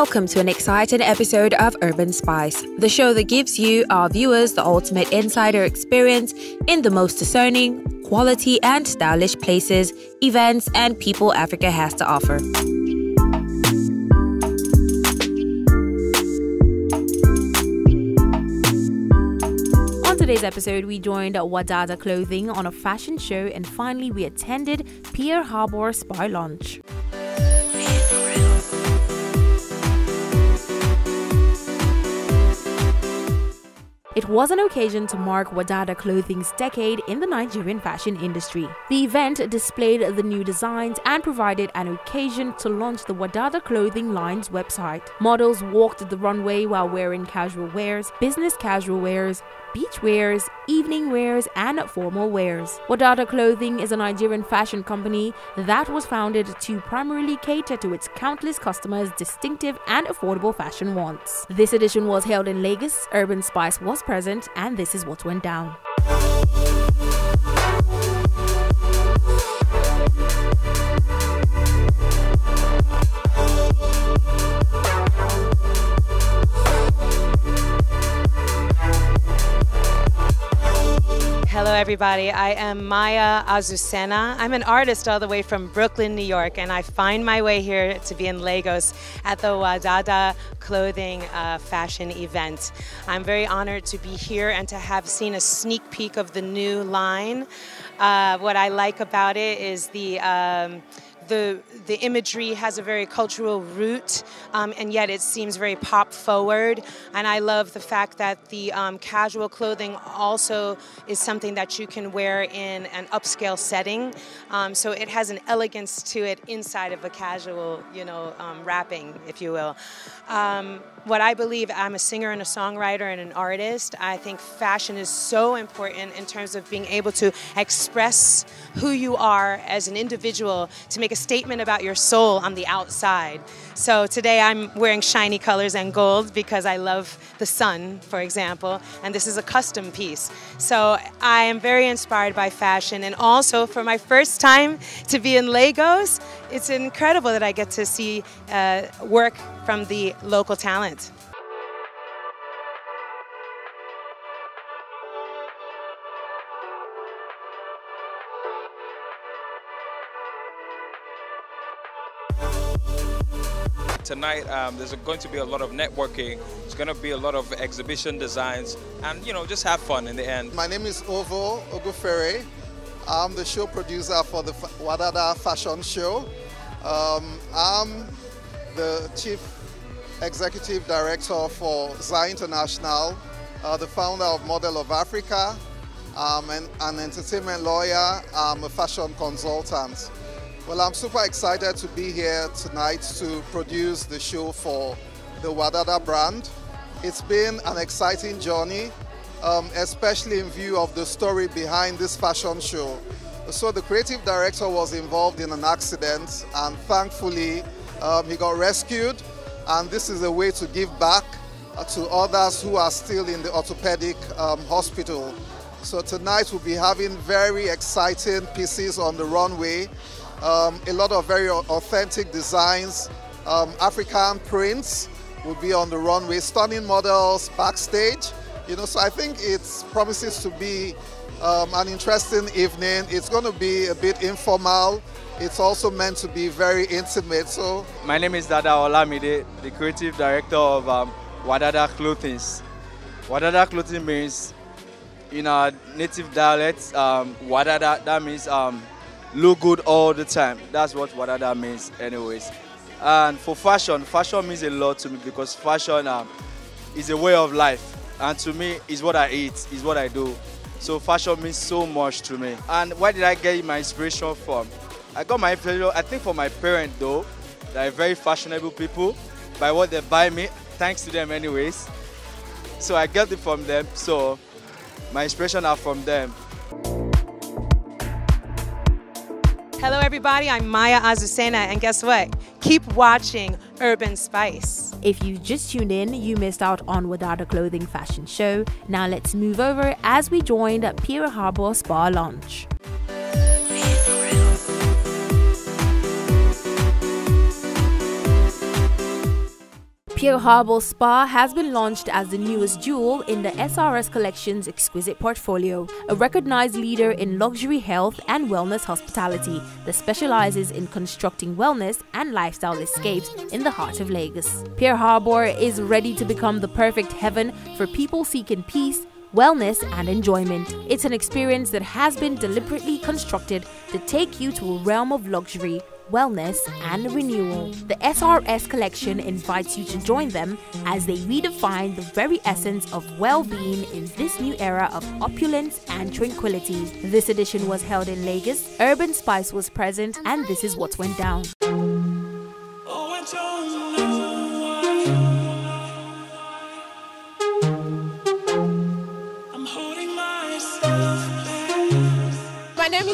Welcome to an exciting episode of Urban Spice, the show that gives you, our viewers, the ultimate insider experience in the most discerning, quality, and stylish places, events, and people Africa has to offer. On today's episode, we joined Wadada Clothing on a fashion show, and finally, we attended Pearl Harbor Spa launch. It was an occasion to mark Wadada Clothing's decade in the Nigerian fashion industry. The event displayed the new designs and provided an occasion to launch the Wadada Clothing line's website. Models walked the runway while wearing casual wears, business casual wears, beach wears, evening wears, and formal wears. Wadada Clothing is a Nigerian fashion company that was founded to primarily cater to its countless customers' distinctive and affordable fashion wants. This edition was held in Lagos, Urban Spice was present, and this is what went down. Hello, everybody. I am Maya Azucena. I'm an artist all the way from Brooklyn, New York, and I find my way here to be in Lagos at the Wadada Clothing uh, Fashion event. I'm very honored to be here and to have seen a sneak peek of the new line. Uh, what I like about it is the um, the the imagery has a very cultural root, um, and yet it seems very pop forward. And I love the fact that the um, casual clothing also is something that you can wear in an upscale setting. Um, so it has an elegance to it inside of a casual, you know, um, wrapping, if you will. Um, what I believe, I'm a singer and a songwriter and an artist. I think fashion is so important in terms of being able to express who you are as an individual, to make a statement about your soul on the outside. So today I'm wearing shiny colors and gold because I love the sun, for example, and this is a custom piece. So I am very inspired by fashion, and also for my first time to be in Lagos, it's incredible that I get to see uh, work from the local talent. Tonight, um, there's going to be a lot of networking. It's going to be a lot of exhibition designs, and you know, just have fun in the end. My name is Ovo Ogufere. I'm the show producer for the Wadada Fashion Show. Um, I'm the chief executive director for ZA International, uh, the founder of Model of Africa, um, and an entertainment lawyer. I'm a fashion consultant. Well, I'm super excited to be here tonight to produce the show for the Wadada brand. It's been an exciting journey, um, especially in view of the story behind this fashion show. So the creative director was involved in an accident and thankfully um, he got rescued and this is a way to give back uh, to others who are still in the orthopedic um, hospital. So tonight we'll be having very exciting pieces on the runway um, a lot of very authentic designs, um, African prints will be on the runway, stunning models backstage. You know, so I think it promises to be um, an interesting evening. It's going to be a bit informal. It's also meant to be very intimate. So my name is Dada Olamide, the creative director of um, Wadada Clothing. Wadada Clothing means, in our native dialect, um, Wadada, that means um, look good all the time. That's what Wadada means anyways. And for fashion, fashion means a lot to me because fashion um, is a way of life. And to me, is what I eat, is what I do. So fashion means so much to me. And where did I get my inspiration from? I got my inspiration, I think from my parents though. They're very fashionable people. By what they buy me, thanks to them anyways. So I get it from them. So my inspiration are from them. Hello, everybody. I'm Maya Azucena, and guess what? Keep watching Urban Spice. If you just tuned in, you missed out on Wadada Clothing Fashion Show. Now let's move over as we joined Pier Harbor Spa launch. Pier Harbor Spa has been launched as the newest jewel in the SRS Collection's exquisite portfolio, a recognized leader in luxury health and wellness hospitality that specializes in constructing wellness and lifestyle escapes in the heart of Lagos. Pier Harbor is ready to become the perfect heaven for people seeking peace, wellness, and enjoyment. It's an experience that has been deliberately constructed to take you to a realm of luxury wellness, and renewal. The SRS collection invites you to join them as they redefine the very essence of well being in this new era of opulence and tranquility. This edition was held in Lagos, Urban Spice was present, and this is what went down.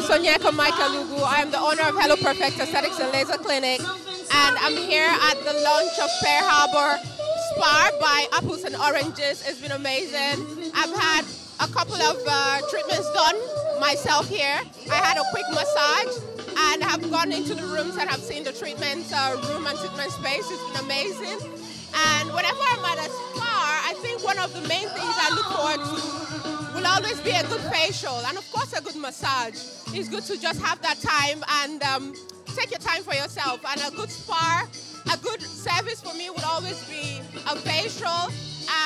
Sonyeka Michael Lugu. I am the owner of Hello Perfect Aesthetics and Laser Clinic. And I'm here at the launch of Pier Harbor Spa by Apples and Oranges. It's been amazing. I've had a couple of uh, treatments done myself here. I had a quick massage and have gone into the rooms and have seen the treatment uh, room and treatment space. It's been amazing. And whenever I'm at a think one of the main things I look forward to will always be a good facial and of course a good massage. It's good to just have that time and um, take your time for yourself. And a good spa, a good service for me would always be a facial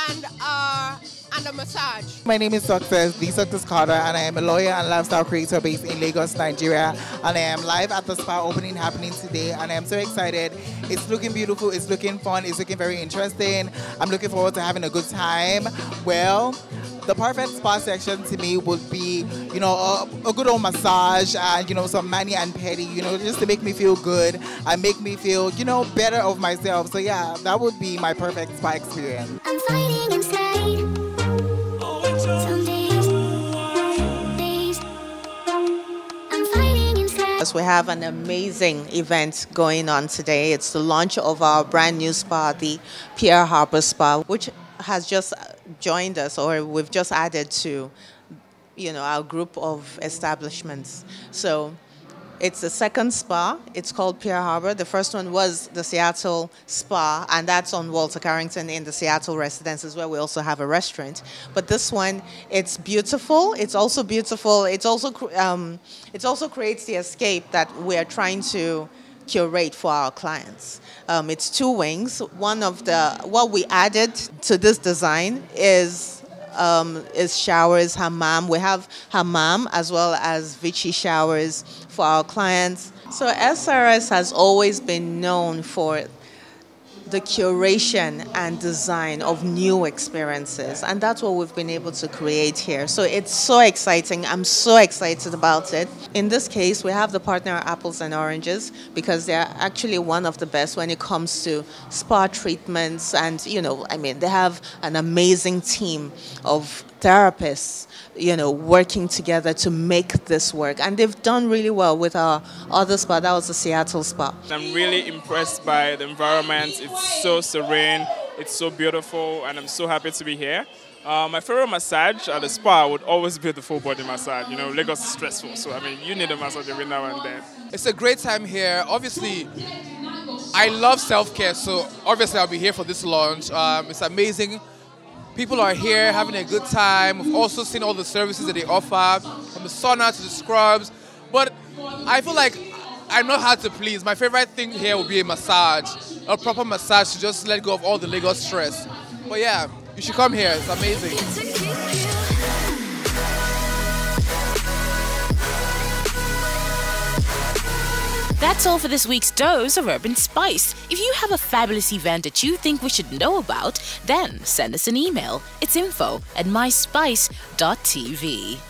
and uh, and a massage. My name is Success, the Success Carter, and I am a lawyer and lifestyle creator based in Lagos, Nigeria. And I am live at the spa opening happening today, and I am so excited. It's looking beautiful, it's looking fun, it's looking very interesting. I'm looking forward to having a good time. Well, the perfect spa section to me would be, you know, a, a, good old massage and, you know, some mani and pedi, you know, just to make me feel good and make me feel, you know, better of myself. So yeah, that would be my perfect spa experience. Inside. We have an amazing event going on today. It's the launch of our brand new spa, the Pier Harbor Spa, which has just joined us or we've just added to you know our group of establishments so it's the second spa. It's called Pier Harbor. The first one was the Seattle Spa, and that's on Walter Carrington in the Seattle Residences, where we also have a restaurant. But this one, it's beautiful. It's also beautiful. It's also um, it also creates the escape that we are trying to curate for our clients. Um, it's two wings. One of the what we added to this design is um, is showers, hammam. We have hammam as well as Vichy showers for our clients. So SRS has always been known for the curation and design of new experiences. And that's what we've been able to create here. So it's so exciting. I'm so excited about it. In this case, we have the partner Apples and Oranges because they're actually one of the best when it comes to spa treatments. And, you know, I mean, they have an amazing team of therapists you know, working together to make this work. And they've done really well with our other spa. That was the Seattle spa. I'm really impressed by the environment. It's so serene, it's so beautiful, and I'm so happy to be here. Uh, my favorite massage at the spa would always be the full body massage. You know, Lagos is stressful, so I mean, you need a massage every now and then. It's a great time here. Obviously, I love self care, so obviously I'll be here for this launch. Um, it's amazing People are here having a good time. We've also seen all the services that they offer, from the sauna to the scrubs. But I feel like I'm not hard to please. My favorite thing here will be a massage, a proper massage to just let go of all the Lagos stress. But yeah, you should come here. It's amazing. That's all for this week's dose of Urban Spice. If you have a fabulous event that you think we should know about, then send us an email. It's info at myspice.tv.